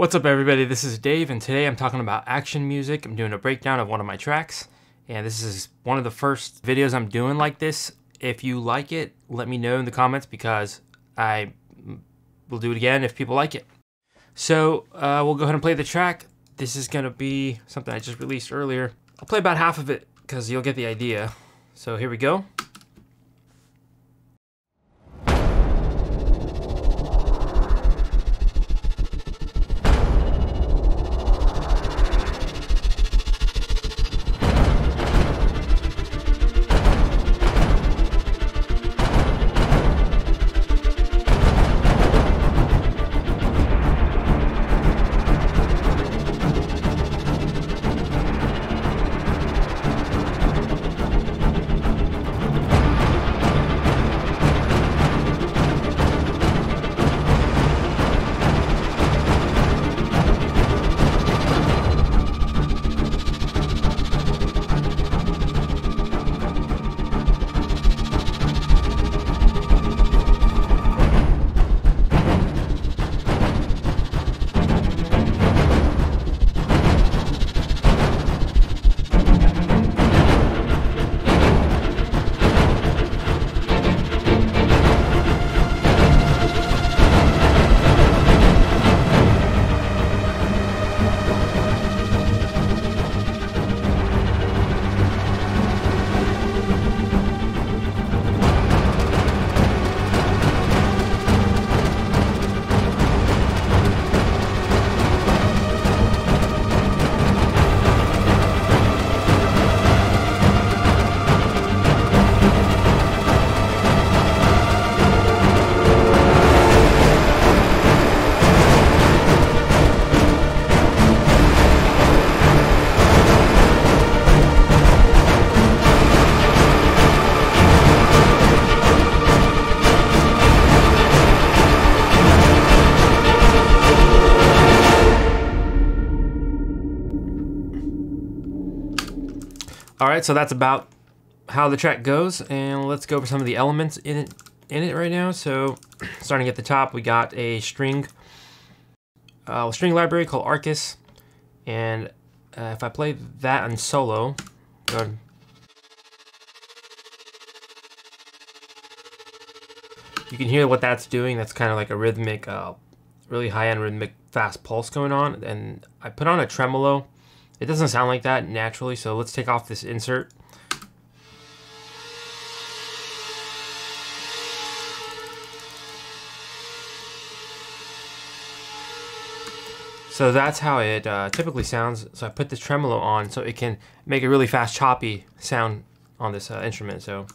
What's up everybody, this is Dave and today I'm talking about action music. I'm doing a breakdown of one of my tracks and this is one of the first videos I'm doing like this. If you like it, let me know in the comments because I will do it again if people like it. So uh, we'll go ahead and play the track. This is to be something I just released earlier. I'll play about half of it because you'll get the idea. So here we go. All right, so that's about how the track goes, and let's go over some of the elements in it in it right now. So, starting at the top, we got a string uh, string library called Arcus, and uh, if I play that on solo, you can hear what that's doing. That's kind of like a rhythmic, uh, really high-end rhythmic fast pulse going on, and I put on a tremolo it doesn't sound like that naturally, so let's take off this insert. So that's how it uh, typically sounds. So I put the tremolo on so it can make a really fast choppy sound on this uh, instrument. So,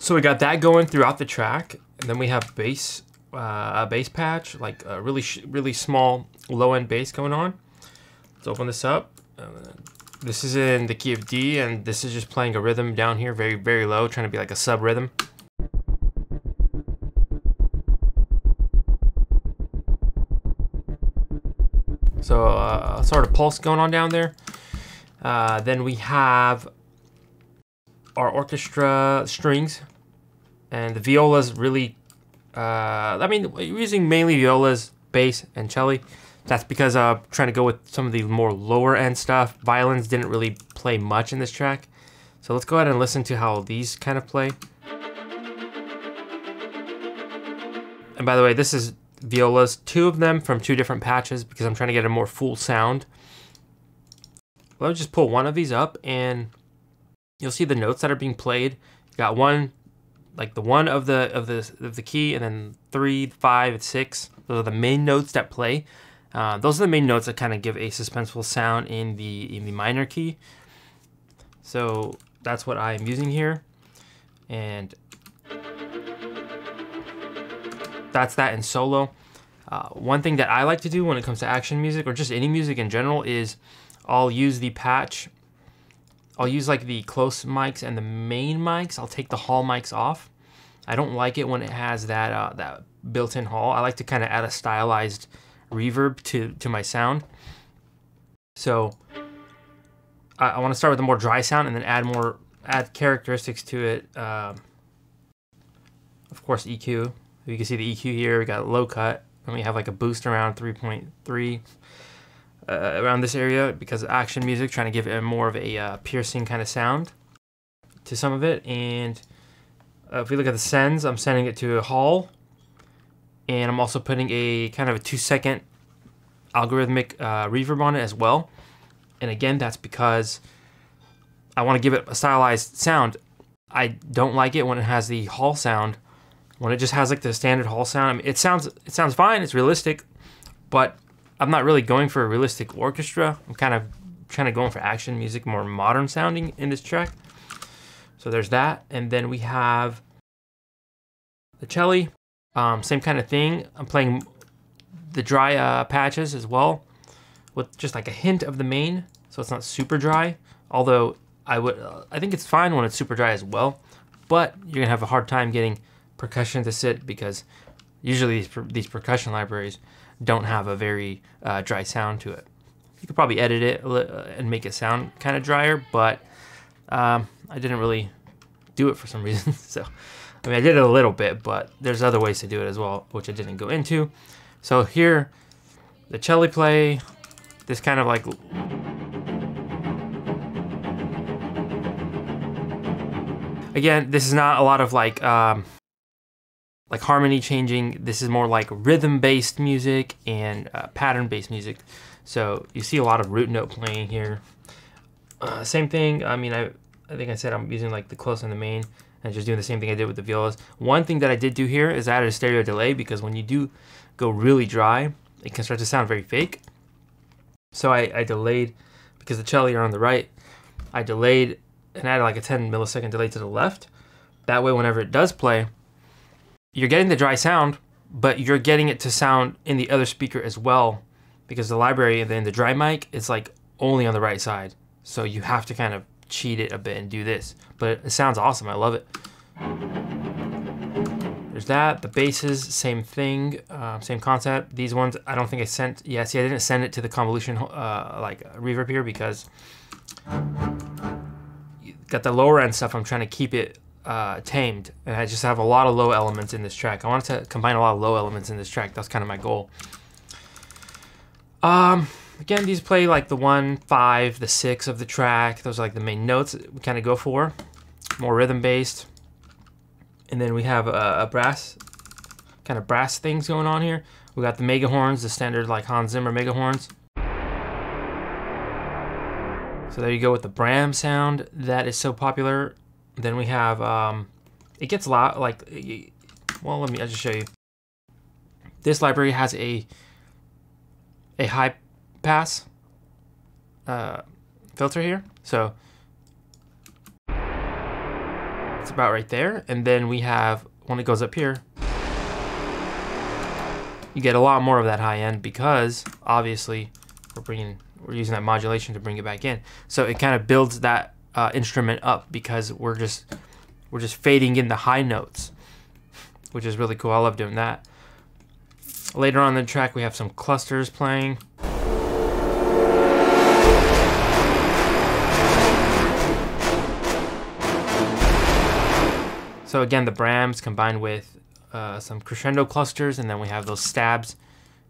so we got that going throughout the track. And then we have bass, uh, a bass patch, like a really, really small low end bass going on. Let's open this up. This is in the key of D, and this is just playing a rhythm down here, very, very low, trying to be like a sub rhythm. So uh, sort of pulse going on down there. Uh, then we have our orchestra strings, and the violas really. Uh, I mean, using mainly violas, bass, and cello. That's because uh, trying to go with some of the more lower end stuff. Violins didn't really play much in this track. So let's go ahead and listen to how these kind of play. And by the way, this is violas, two of them from two different patches because I'm trying to get a more full sound. Let me just pull one of these up and you'll see the notes that are being played. You got one, like the one of the of the of the key, and then three, five, and six. Those are the main notes that play. Uh, those are the main notes that kind of give a suspenseful sound in the in the minor key. So that's what I'm using here, and that's that in solo. Uh, one thing that I like to do when it comes to action music or just any music in general is I'll use the patch. I'll use like the close mics and the main mics. I'll take the hall mics off. I don't like it when it has that uh, that built-in hall. I like to kind of add a stylized reverb to, to my sound. So I, I want to start with a more dry sound and then add more, add characteristics to it. Um, of course, EQ. You can see the EQ here. We got low cut, and we have like a boost around 3.3 uh, around this area because action music, trying to give it more of a uh, piercing kind of sound to some of it. And uh, if we look at the sends, I'm sending it to a hall, and I'm also putting a kind of a two second algorithmic uh, reverb on it as well. And again, that's because I want to give it a stylized sound. I don't like it when it has the hall sound. When it just has like the standard hall sound, I mean, it sounds it sounds fine. It's realistic, but I'm not really going for a realistic orchestra. I'm kind of trying to go for action music, more modern sounding in this track. So there's that, and then we have the cello. Um, same kind of thing. I'm playing the dry uh, patches as well, with just like a hint of the main, so it's not super dry. Although I would, uh, I think it's fine when it's super dry as well, but you're gonna have a hard time getting percussion to sit because usually these, per these percussion libraries don't have a very uh, dry sound to it. You could probably edit it uh, and make it sound kind of drier, but um, I didn't really do it for some reason. so, I mean, I did it a little bit, but there's other ways to do it as well, which I didn't go into. So here, the cello play, this kind of like again, this is not a lot of like um, like harmony changing. This is more like rhythm based music and uh, pattern based music. So you see a lot of root note playing here. Uh, same thing. I mean, I I think I said I'm using like the close and the main and just doing the same thing I did with the violas. One thing that I did do here is I added a stereo delay because when you do go really dry, it can start to sound very fake. So I, I delayed because the cello are on the right. I delayed and added like a 10 millisecond delay to the left. That way, whenever it does play, you're getting the dry sound, but you're getting it to sound in the other speaker as well because the library and then the dry mic is like only on the right side. So you have to kind of cheat it a bit and do this. But it sounds awesome. I love it. There's that. The basses, same thing, uh, same concept. These ones, I don't think I sent. Yeah, see, I didn't send it to the convolution uh, like reverb here because you got the lower end stuff. I'm trying to keep it uh, tamed, and I just have a lot of low elements in this track. I wanted to combine a lot of low elements in this track. That's kind of my goal. Um, again, these play like the one, five, the six of the track. Those are like the main notes we kind of go for. More rhythm based. And then we have a, a brass, kind of brass things going on here. We got the mega horns, the standard like Hans Zimmer mega horns. So there you go with the braam sound that is so popular. Then we have, um, it gets a lot like, well, let me, I'll just show you. This library has a, a high pass uh, filter here. So it's about right there. And then we have, when it goes up here, you get a lot more of that high end because obviously we're bringing we're using that modulation to bring it back in. So it kind of builds that uh, instrument up because we're just we're just fading in the high notes, which is really cool. I love doing that. Later on in the track, we have some clusters playing. So again, the braams combined with uh, some crescendo clusters, and then we have those stabs.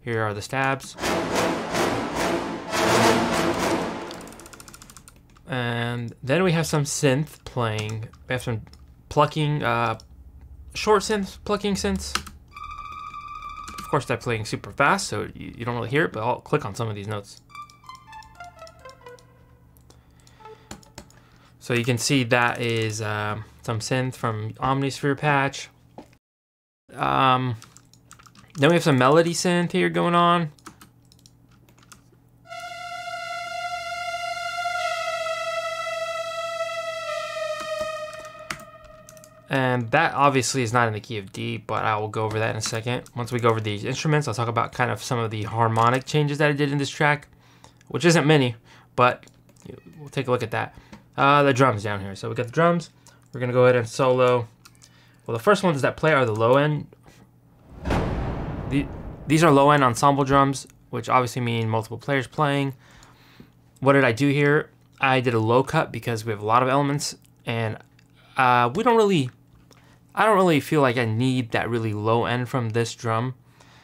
Here are the stabs. And then we have some synth playing. We have some plucking, uh, short synth, plucking synths. Of course, they're playing super fast, so you, you don't really hear it, but I'll click on some of these notes. So you can see that is uh, some synth from Omnisphere patch. Um, then we have some melody synth here going on. And that obviously is not in the key of D, but I will go over that in a second. Once we go over these instruments, I'll talk about kind of some of the harmonic changes that I did in this track, which isn't many, but we'll take a look at that. Uh, the drums down here. So we got the drums. We're gonna go ahead and solo. Well, the first ones that play are the low end. The, these are low end ensemble drums, which obviously mean multiple players playing. What did I do here? I did a low cut because we have a lot of elements and uh, we don't really I don't really feel like I need that really low end from this drum.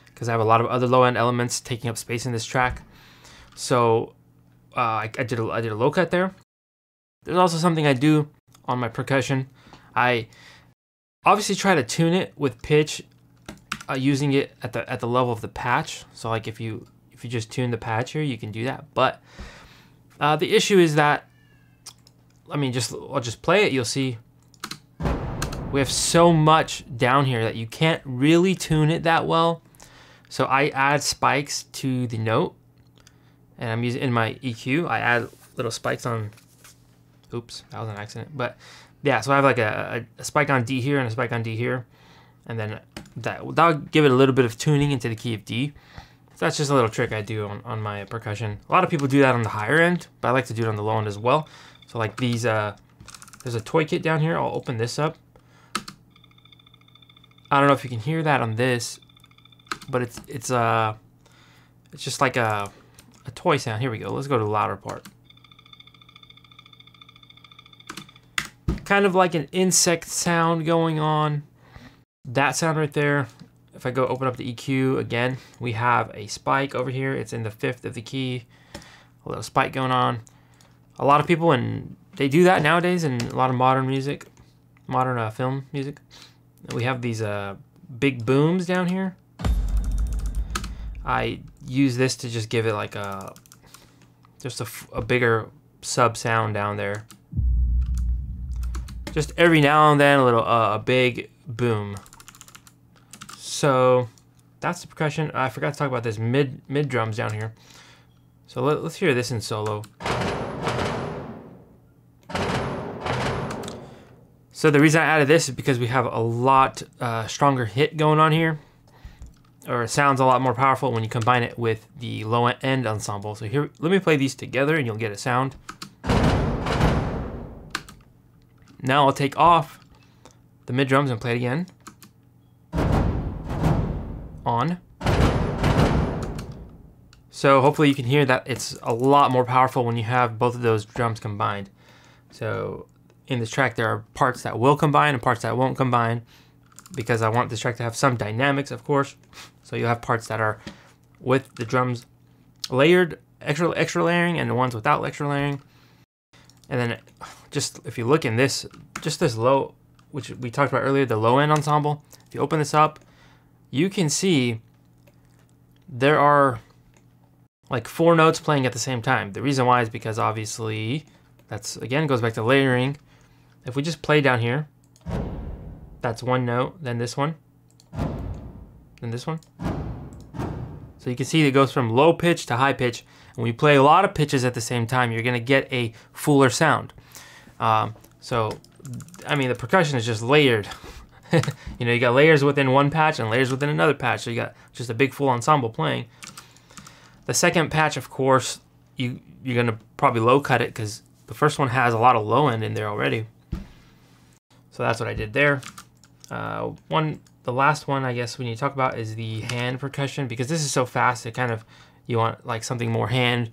because I have a lot of other low end elements taking up space in this track. So uh, I, I, did a, I did a low cut there. There's also something I do on my percussion. I obviously try to tune it with pitch uh, using it at the at the level of the patch. So like if you if you just tune the patch here, you can do that. But uh, the issue is that I mean, just I'll just play it. You'll see we have so much down here that you can't really tune it that well. So I add spikes to the note, and I'm using in my EQ. I add little spikes on. Oops, that was an accident. But yeah, so I have like a, a, spike on D here and a spike on D here, and then that that'll give it a little bit of tuning into the key of D. So that's just a little trick I do on, on my percussion. A lot of people do that on the higher end, but I like to do it on the low end as well. So like these, uh, there's a toy kit down here. I'll open this up. I don't know if you can hear that on this, but it's it's uh it's just like a a toy sound. Here we go. Let's go to the louder part. Kind of like an insect sound going on. That sound right there. If I go open up the EQ again, we have a spike over here. It's in the fifth of the key. A little spike going on a lot of people and they do that nowadays in a lot of modern music, modern uh, film music. We have these uh, big booms down here. I use this to just give it like a just a, a bigger sub sound down there. Just every now and then a little uh, a big boom. So that's the percussion. I forgot to talk about this mid mid drums down here. So let, let's hear this in solo. So the reason I added this is because we have a lot uh, stronger hit going on here. Or it sounds a lot more powerful when you combine it with the low end ensemble. So here, let me play these together and you'll get a sound. Now I'll take off the mid drums and play it again. On. So hopefully you can hear that it's a lot more powerful when you have both of those drums combined. So in this track there are parts that will combine and parts that won't combine because I want this track to have some dynamics, of course. So you'll have parts that are with the drums layered, extra extra layering, and the ones without extra layering. And then just if you look in this, just this low, which we talked about earlier, the low end ensemble, if you open this up, you can see there are like four notes playing at the same time. The reason why is because obviously that's again goes back to layering. If we just play down here, that's one note, then this one, then this one. So you can see it goes from low pitch to high pitch. And when you play a lot of pitches at the same time, you're gonna get a fuller sound. Um, so, I mean, the percussion is just layered. you know, you got layers within one patch and layers within another patch. So you got just a big full ensemble playing. The second patch, of course, you, you're gonna probably low cut it because the first one has a lot of low end in there already. So that's what I did there. Uh, one, the last one I guess we need to talk about is the hand percussion because this is so fast. It kind of you want like something more hand,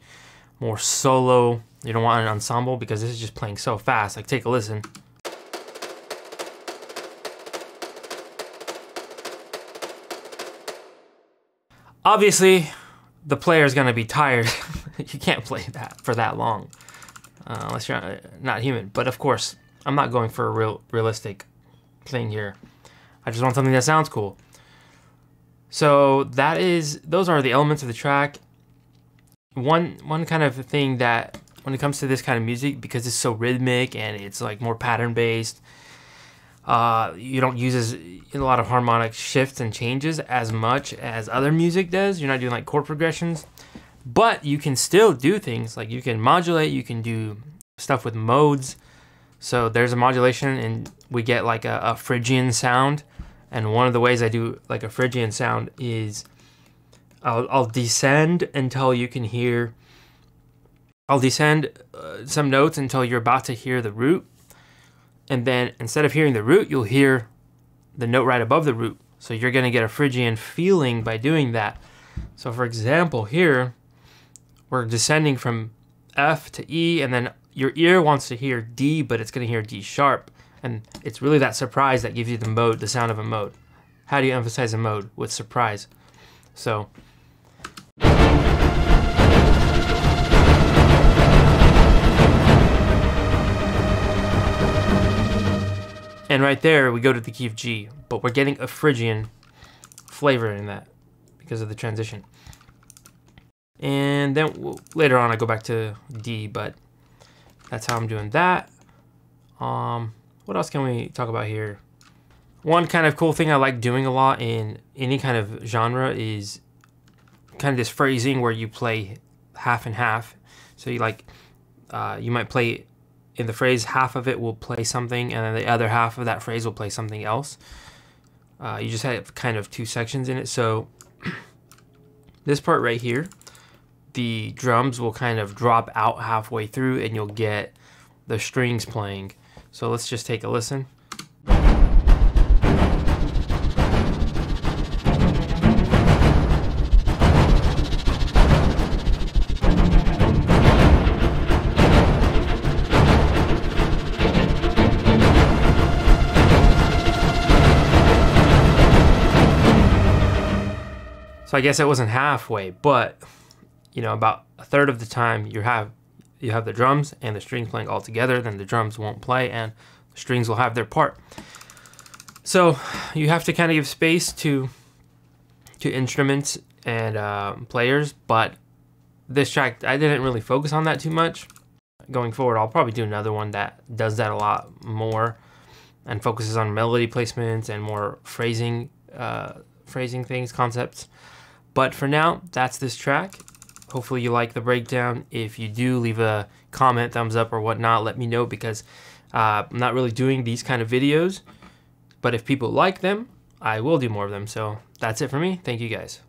more solo. You don't want an ensemble because this is just playing so fast. Like take a listen. Obviously, the player is to be tired. you can't play that for that long uh, unless you're not human. But of course, I'm not going for a real realistic thing here. I just want something that sounds cool. So that is those are the elements of the track. One one kind of thing that when it comes to this kind of music, because it's so rhythmic and it's like more pattern based, uh, you don't use as, a lot of harmonic shifts and changes as much as other music does. You're not doing like chord progressions, but you can still do things like you can modulate, you can do stuff with modes. So there's a modulation and we get like a, a, Phrygian sound. And one of the ways I do like a Phrygian sound is I'll, I'll descend until you can hear, I'll descend uh, some notes until you're about to hear the root. And then instead of hearing the root, you'll hear the note right above the root. So you're gonna get a Phrygian feeling by doing that. So for example, here, we're descending from F to E and then your ear wants to hear D, but it's going to hear D sharp. And it's really that surprise that gives you the mode, the sound of a mode. How do you emphasize a mode? With surprise. So And right there, we go to the key of G, but we're getting a Phrygian flavor in that because of the transition. And then we'll, later on, I go back to D, but that's how I'm doing that. Um, what else can we talk about here? One kind of cool thing I like doing a lot in any kind of genre is kind of this phrasing where you play half and half. So you like, uh, you might play in the phrase, half of it will play something, and then the other half of that phrase will play something else. Uh, you just have kind of two sections in it. So this part right here, the drums will kind of drop out halfway through, and you'll get the strings playing. So let's just take a listen. So I guess it wasn't halfway, but you know, about a third of the time you have you have the drums and the strings playing all together, then the drums won't play and the strings will have their part. So you have to kind of give space to to instruments and uh, players, but this track I didn't really focus on that too much. Going forward, I'll probably do another one that does that a lot more and focuses on melody placements and more phrasing, uh, phrasing things, concepts. But for now, that's this track. Hopefully you like the breakdown. If you do, leave a comment, thumbs up, or whatnot. Let me know because uh, I'm not really doing these kind of videos. But if people like them, I will do more of them. So that's it for me. Thank you guys.